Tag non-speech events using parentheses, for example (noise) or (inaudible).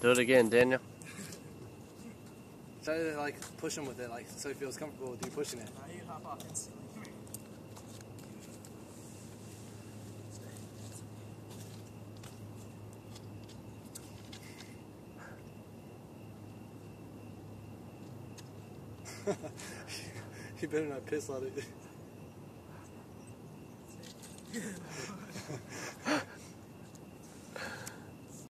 Do it again, Daniel. Try to like push him with it, like so he feels comfortable with you pushing it. (laughs) You better not piss on it. (laughs)